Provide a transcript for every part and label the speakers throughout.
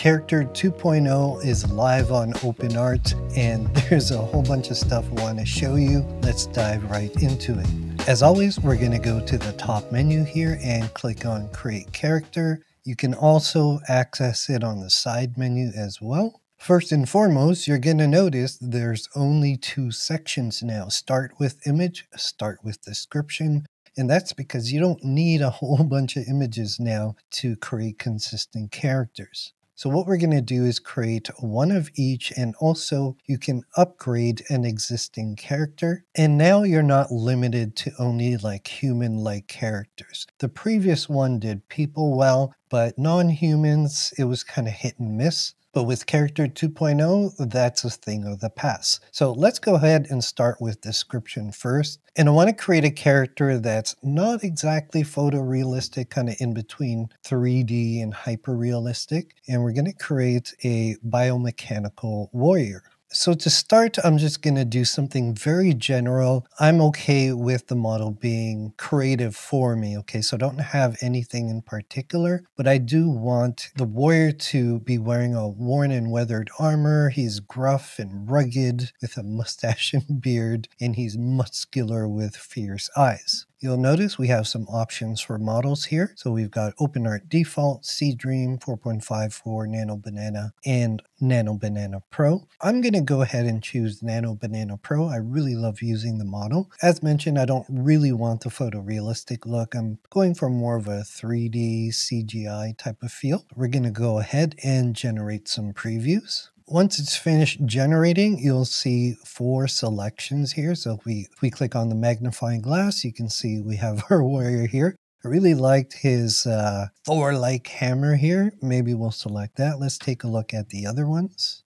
Speaker 1: Character 2.0 is live on OpenArt and there's a whole bunch of stuff I want to show you. Let's dive right into it. As always, we're going to go to the top menu here and click on Create Character. You can also access it on the side menu as well. First and foremost, you're going to notice there's only two sections now. Start with image, start with description. And that's because you don't need a whole bunch of images now to create consistent characters. So what we're going to do is create one of each and also you can upgrade an existing character. And now you're not limited to only like human-like characters. The previous one did people well, but non-humans, it was kind of hit and miss. But with Character 2.0, that's a thing of the past. So let's go ahead and start with description first. And I want to create a character that's not exactly photorealistic, kind of in between 3D and hyper-realistic. And we're going to create a biomechanical warrior. So to start, I'm just going to do something very general. I'm okay with the model being creative for me, okay? So I don't have anything in particular, but I do want the warrior to be wearing a worn and weathered armor. He's gruff and rugged with a mustache and beard, and he's muscular with fierce eyes. You'll notice we have some options for models here. So we've got OpenArt Default, Seedream, 4.54, Nano Banana, and Nano Banana Pro. I'm going to go ahead and choose Nano Banana Pro. I really love using the model. As mentioned, I don't really want the photorealistic look. I'm going for more of a 3D CGI type of feel. We're going to go ahead and generate some previews once it's finished generating, you'll see four selections here. So if we, if we click on the magnifying glass, you can see we have our warrior here. I really liked his uh, Thor-like hammer here. Maybe we'll select that. Let's take a look at the other ones.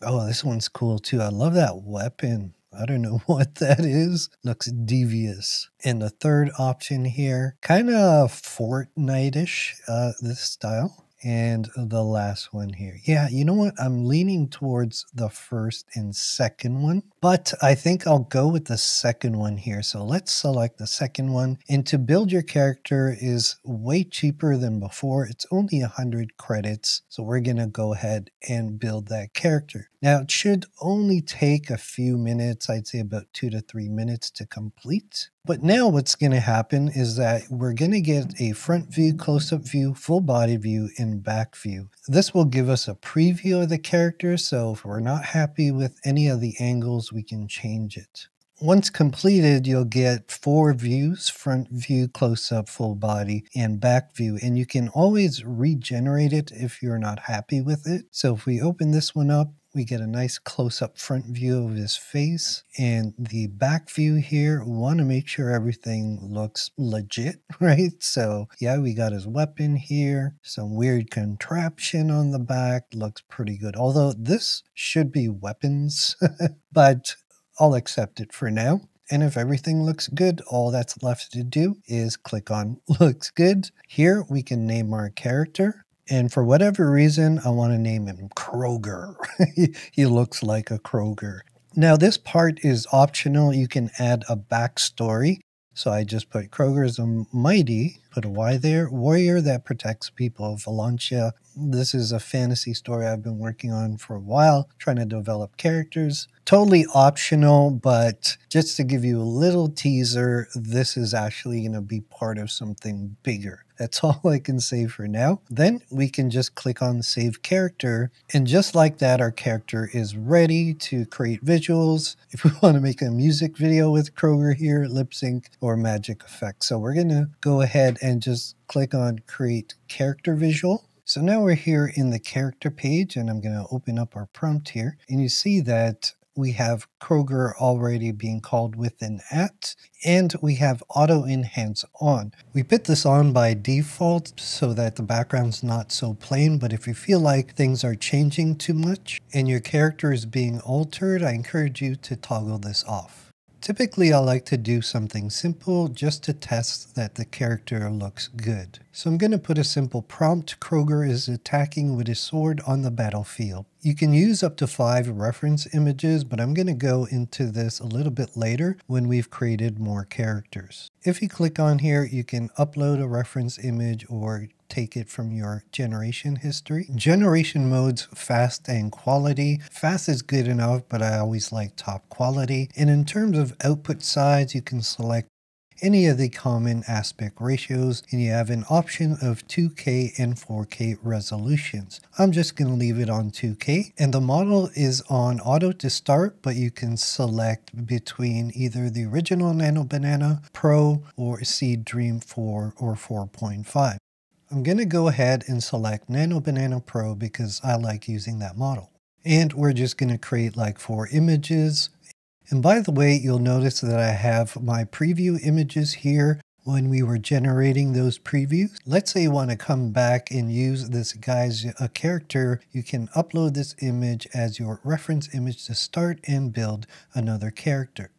Speaker 1: Oh, this one's cool too. I love that weapon. I don't know what that is. Looks devious. And the third option here, kind of Fortnite-ish, uh, this style and the last one here. Yeah, you know what? I'm leaning towards the first and second one, but I think I'll go with the second one here. So let's select the second one. And to build your character is way cheaper than before. It's only 100 credits. So we're going to go ahead and build that character. Now, it should only take a few minutes, I'd say about two to three minutes to complete. But now what's going to happen is that we're going to get a front view, close-up view, full body view, and back view. This will give us a preview of the character, so if we're not happy with any of the angles, we can change it. Once completed, you'll get four views, front view, close-up, full body, and back view. And you can always regenerate it if you're not happy with it. So if we open this one up, we get a nice close-up front view of his face and the back view here we want to make sure everything looks legit right so yeah we got his weapon here some weird contraption on the back looks pretty good although this should be weapons but I'll accept it for now and if everything looks good, all that's left to do is click on looks good. Here we can name our character. And for whatever reason, I want to name him Kroger. he looks like a Kroger. Now, this part is optional. You can add a backstory. So I just put Kroger is a mighty, put a Y there, warrior that protects people of Valencia. This is a fantasy story I've been working on for a while, trying to develop characters. Totally optional, but just to give you a little teaser, this is actually going to be part of something bigger. That's all I can say for now. Then we can just click on save character. And just like that, our character is ready to create visuals. If we want to make a music video with Kroger here, lip sync or magic effects. So we're going to go ahead and just click on create character visual. So now we're here in the character page and I'm going to open up our prompt here and you see that we have Kroger already being called with an at, and we have auto enhance on. We put this on by default so that the background's not so plain, but if you feel like things are changing too much and your character is being altered, I encourage you to toggle this off. Typically, I like to do something simple just to test that the character looks good. So I'm going to put a simple prompt. Kroger is attacking with his sword on the battlefield. You can use up to five reference images, but I'm going to go into this a little bit later when we've created more characters. If you click on here, you can upload a reference image or take it from your generation history. Generation modes, fast and quality. Fast is good enough, but I always like top quality. And in terms of output size, you can select any of the common aspect ratios and you have an option of 2K and 4K resolutions. I'm just going to leave it on 2K and the model is on auto to start but you can select between either the original Nano Banana Pro or Seedream 4 or 4.5. I'm going to go ahead and select Nano Banana Pro because I like using that model. And we're just going to create like four images and by the way, you'll notice that I have my preview images here when we were generating those previews. Let's say you want to come back and use this guy's a character, you can upload this image as your reference image to start and build another character.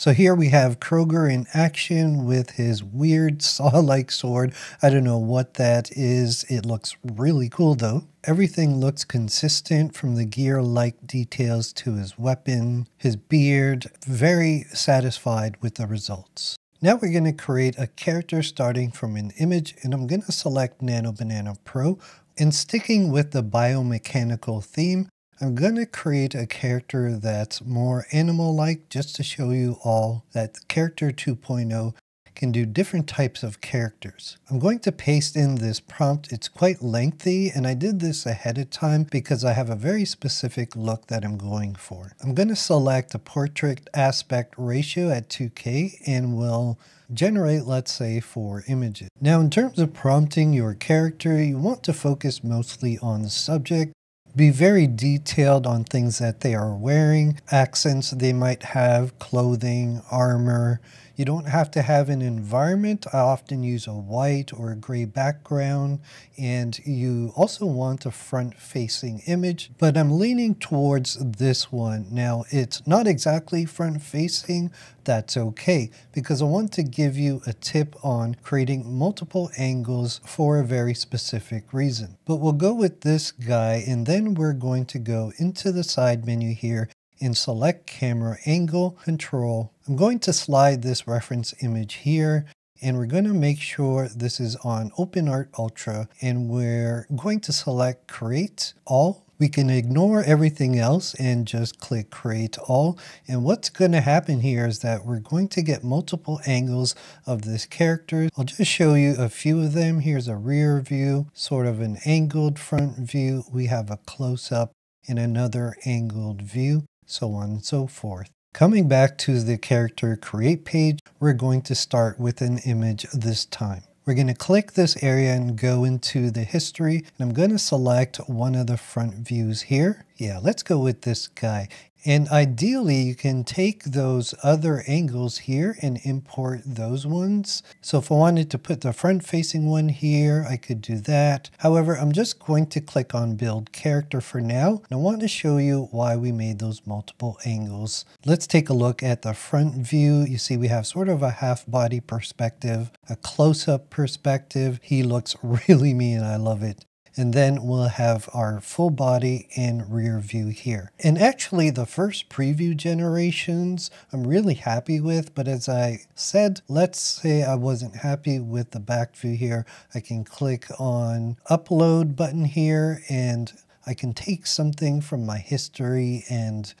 Speaker 1: So here we have Kroger in action with his weird saw-like sword. I don't know what that is. It looks really cool though. Everything looks consistent from the gear-like details to his weapon, his beard. Very satisfied with the results. Now we're going to create a character starting from an image and I'm going to select Nano Banana Pro. And sticking with the biomechanical theme, I'm going to create a character that's more animal-like just to show you all that Character 2.0 can do different types of characters. I'm going to paste in this prompt. It's quite lengthy and I did this ahead of time because I have a very specific look that I'm going for. I'm going to select a portrait aspect ratio at 2K and will generate, let's say, four images. Now, in terms of prompting your character, you want to focus mostly on the subject be very detailed on things that they are wearing, accents they might have, clothing, armor. You don't have to have an environment. I often use a white or a gray background. And you also want a front facing image, but I'm leaning towards this one. Now, it's not exactly front facing. That's okay because I want to give you a tip on creating multiple angles for a very specific reason. But we'll go with this guy and then we're going to go into the side menu here and select camera angle control. I'm going to slide this reference image here and we're going to make sure this is on OpenArt Ultra and we're going to select create all we can ignore everything else and just click create all. And what's going to happen here is that we're going to get multiple angles of this character. I'll just show you a few of them. Here's a rear view, sort of an angled front view. We have a close up and another angled view, so on and so forth. Coming back to the character create page, we're going to start with an image this time. We're going to click this area and go into the history. And I'm going to select one of the front views here. Yeah, let's go with this guy. And ideally, you can take those other angles here and import those ones. So if I wanted to put the front facing one here, I could do that. However, I'm just going to click on build character for now. And I want to show you why we made those multiple angles. Let's take a look at the front view. You see we have sort of a half body perspective, a close up perspective. He looks really mean. I love it and then we'll have our full body and rear view here. And actually the first preview generations I'm really happy with, but as I said, let's say I wasn't happy with the back view here, I can click on upload button here and I can take something from my history and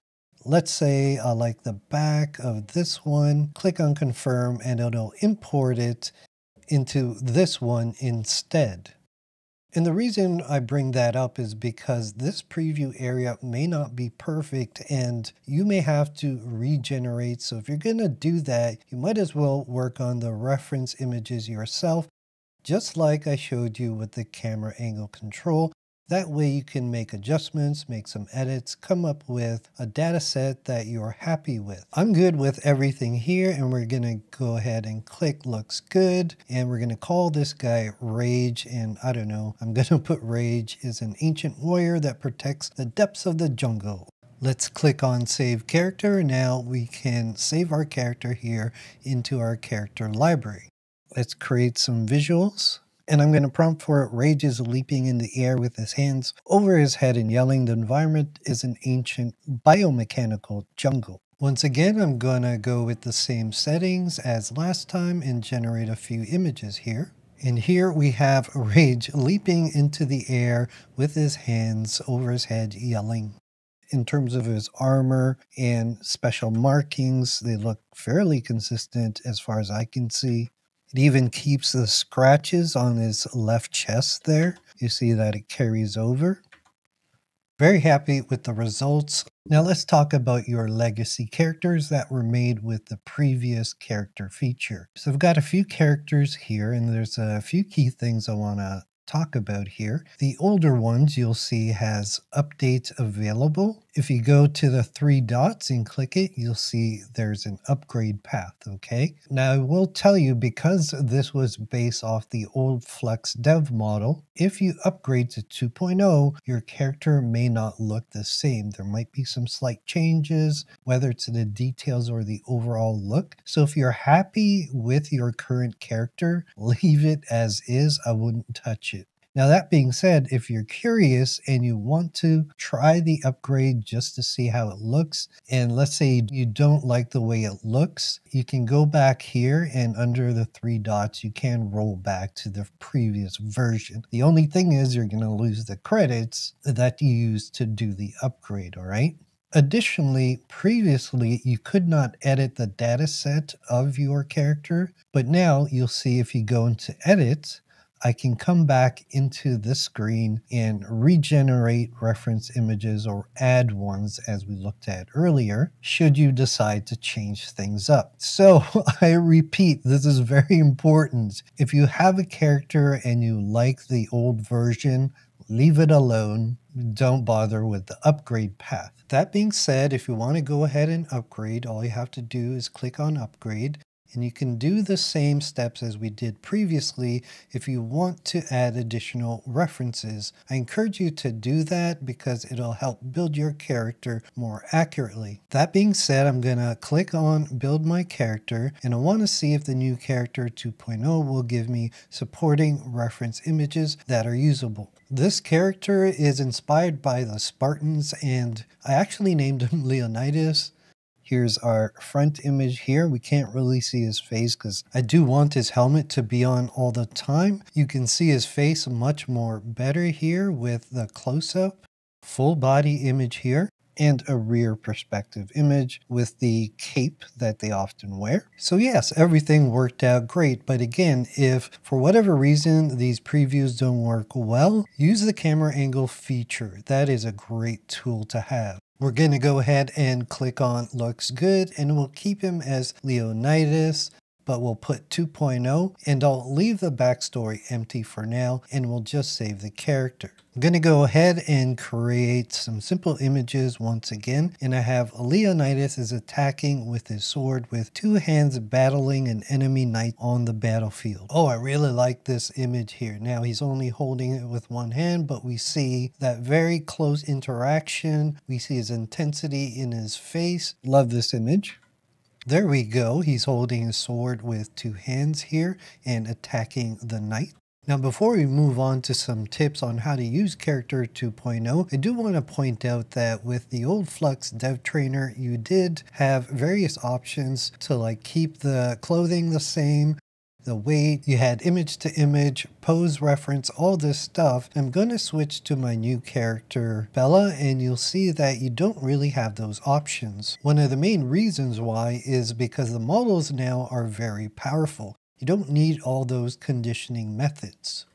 Speaker 1: let's say I like the back of this one, click on confirm and it'll import it into this one instead. And the reason I bring that up is because this preview area may not be perfect and you may have to regenerate. So if you're going to do that, you might as well work on the reference images yourself, just like I showed you with the camera angle control. That way you can make adjustments, make some edits, come up with a data set that you're happy with. I'm good with everything here and we're gonna go ahead and click looks good and we're gonna call this guy Rage and I don't know, I'm gonna put Rage is an ancient warrior that protects the depths of the jungle. Let's click on save character. Now we can save our character here into our character library. Let's create some visuals and I'm going to prompt for it. Rage is leaping in the air with his hands over his head and yelling. The environment is an ancient biomechanical jungle. Once again, I'm going to go with the same settings as last time and generate a few images here. And here we have Rage leaping into the air with his hands over his head, yelling. In terms of his armor and special markings, they look fairly consistent as far as I can see. It even keeps the scratches on his left chest there. You see that it carries over. Very happy with the results. Now let's talk about your legacy characters that were made with the previous character feature. So I've got a few characters here and there's a few key things I want to talk about here. The older ones you'll see has updates available. If you go to the three dots and click it, you'll see there's an upgrade path, okay? Now I will tell you because this was based off the old Flux dev model, if you upgrade to 2.0, your character may not look the same. There might be some slight changes, whether it's the details or the overall look. So if you're happy with your current character, leave it as is. I wouldn't touch it. Now, that being said, if you're curious and you want to try the upgrade just to see how it looks, and let's say you don't like the way it looks, you can go back here and under the three dots, you can roll back to the previous version. The only thing is you're going to lose the credits that you used to do the upgrade, all right? Additionally, previously you could not edit the data set of your character, but now you'll see if you go into edit, I can come back into this screen and regenerate reference images or add ones as we looked at earlier, should you decide to change things up. So I repeat, this is very important. If you have a character and you like the old version, leave it alone. Don't bother with the upgrade path. That being said, if you want to go ahead and upgrade, all you have to do is click on upgrade and you can do the same steps as we did previously if you want to add additional references. I encourage you to do that because it'll help build your character more accurately. That being said, I'm going to click on build my character and I want to see if the new character 2.0 will give me supporting reference images that are usable. This character is inspired by the Spartans and I actually named him Leonidas Here's our front image here. We can't really see his face because I do want his helmet to be on all the time. You can see his face much more better here with the close-up. Full body image here and a rear perspective image with the cape that they often wear. So yes, everything worked out great. But again, if for whatever reason these previews don't work well, use the camera angle feature. That is a great tool to have. We're going to go ahead and click on looks good and we'll keep him as Leonidas but we'll put 2.0 and I'll leave the backstory empty for now and we'll just save the character. I'm going to go ahead and create some simple images once again and I have Leonidas is attacking with his sword with two hands battling an enemy knight on the battlefield. Oh I really like this image here. Now he's only holding it with one hand but we see that very close interaction. We see his intensity in his face. Love this image. There we go. He's holding a sword with two hands here and attacking the knight. Now before we move on to some tips on how to use Character 2.0, I do want to point out that with the old Flux Dev Trainer, you did have various options to like keep the clothing the same, the weight, you had image to image, pose reference, all this stuff. I'm going to switch to my new character, Bella, and you'll see that you don't really have those options. One of the main reasons why is because the models now are very powerful. You don't need all those conditioning methods.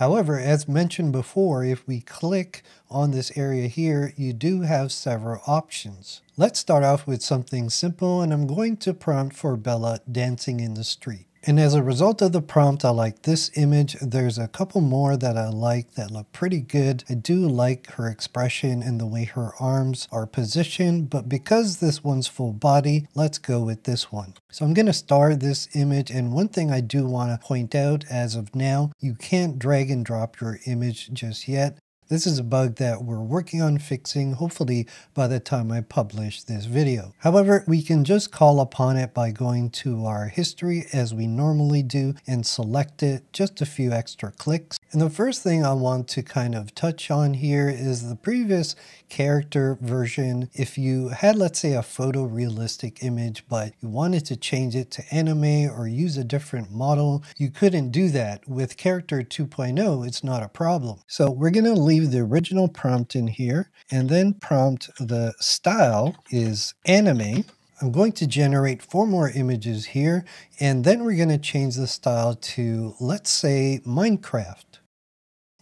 Speaker 1: However, as mentioned before, if we click on this area here, you do have several options. Let's start off with something simple and I'm going to prompt for Bella dancing in the street. And as a result of the prompt, I like this image. There's a couple more that I like that look pretty good. I do like her expression and the way her arms are positioned, but because this one's full body, let's go with this one. So I'm going to star this image. And one thing I do want to point out as of now, you can't drag and drop your image just yet. This is a bug that we're working on fixing, hopefully by the time I publish this video. However, we can just call upon it by going to our history as we normally do and select it, just a few extra clicks. And the first thing I want to kind of touch on here is the previous character version. If you had, let's say, a photorealistic image, but you wanted to change it to anime or use a different model, you couldn't do that. With Character 2.0, it's not a problem. So we're going to leave the original prompt in here and then prompt the style is anime. I'm going to generate four more images here, and then we're going to change the style to, let's say, Minecraft.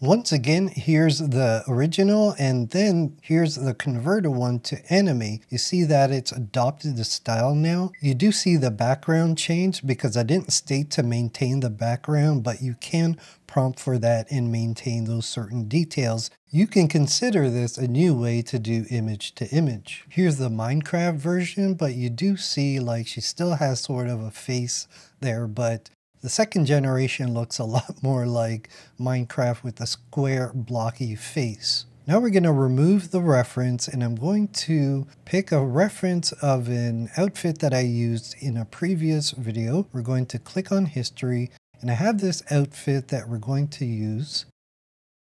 Speaker 1: Once again, here's the original and then here's the converted one to anime. You see that it's adopted the style now. You do see the background change because I didn't state to maintain the background, but you can prompt for that and maintain those certain details. You can consider this a new way to do image to image. Here's the Minecraft version, but you do see like she still has sort of a face there, but the second generation looks a lot more like Minecraft with a square blocky face. Now we're going to remove the reference and I'm going to pick a reference of an outfit that I used in a previous video. We're going to click on history and I have this outfit that we're going to use.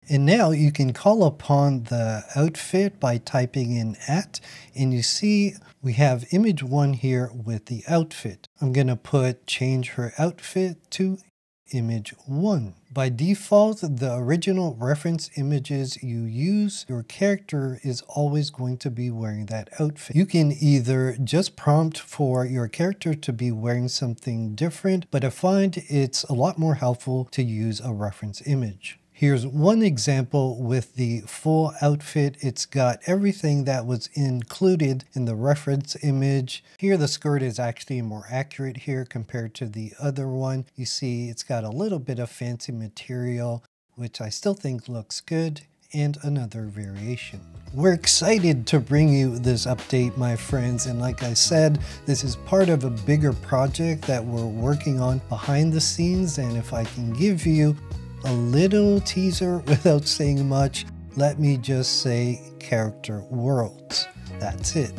Speaker 1: And now you can call upon the outfit by typing in at, and you see we have image one here with the outfit. I'm going to put change her outfit to image one. By default, the original reference images you use, your character is always going to be wearing that outfit. You can either just prompt for your character to be wearing something different, but I find it's a lot more helpful to use a reference image. Here's one example with the full outfit. It's got everything that was included in the reference image. Here the skirt is actually more accurate here compared to the other one. You see it's got a little bit of fancy material, which I still think looks good and another variation. We're excited to bring you this update, my friends, and like I said, this is part of a bigger project that we're working on behind the scenes, and if I can give you a little teaser without saying much, let me just say character worlds. That's it.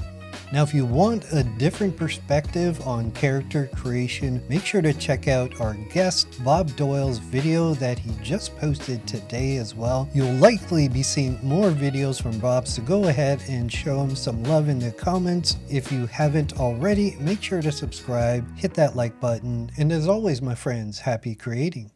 Speaker 1: Now, if you want a different perspective on character creation, make sure to check out our guest Bob Doyle's video that he just posted today as well. You'll likely be seeing more videos from Bob, so go ahead and show him some love in the comments. If you haven't already, make sure to subscribe, hit that like button, and as always, my friends, happy creating.